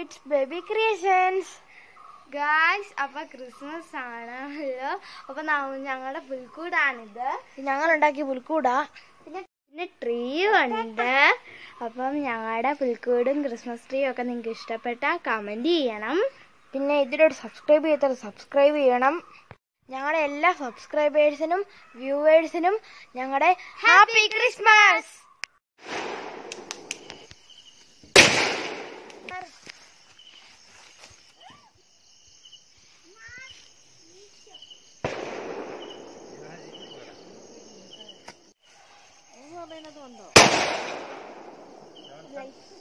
It's baby creations guys അപ്പൊ Christmas ആണല്ലോ അപ്പൊ ഞങ്ങളുടെ പുൽക്കൂടാണിത്. ഞങ്ങൾ ഉണ്ടാക്കിയ പുൽക്കൂടാ. പിന്നെ പിന്നെ ട്രീയും ഉണ്ട്. അപ്പം ഞങ്ങളുടെ പുൽക്കൂടും ക്രിസ്മസ് ട്രീയും ഒക്കെ നിങ്ങൾക്ക് ഇഷ്ടപ്പെട്ട കമന്റ് ചെയ്യണം. പിന്നെ ഇതിലോട്ട് സബ്സ്ക്രൈബ് ചെയ്യാത്ത സബ്സ്ക്രൈബ് ചെയ്യണം. ഞങ്ങളുടെ എല്ലാ സബ്സ്ക്രൈബേഴ്സിനും വ്യൂവേഴ്സിനും ഞങ്ങളുടെ ഹാപ്പി ക്രിസ്മസ്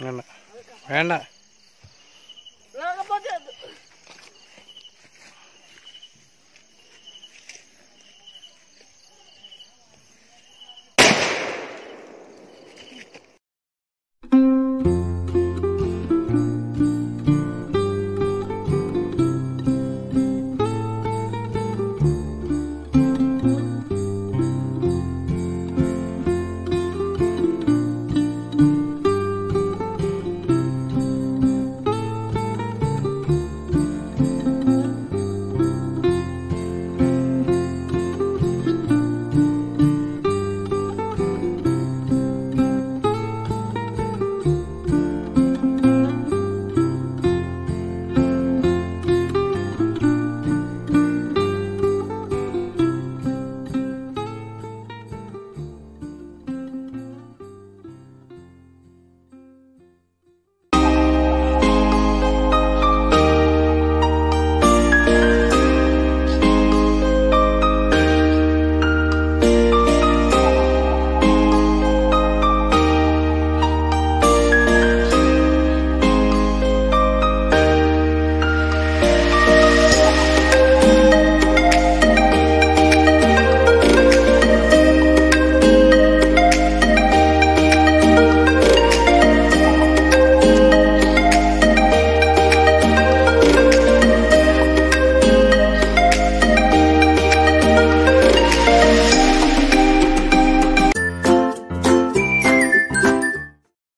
വേണ്ട വേണ്ട